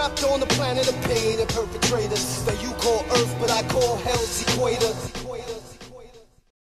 trapped on the planet of pain and perpetrators that you call Earth, but I call Hell's Equator.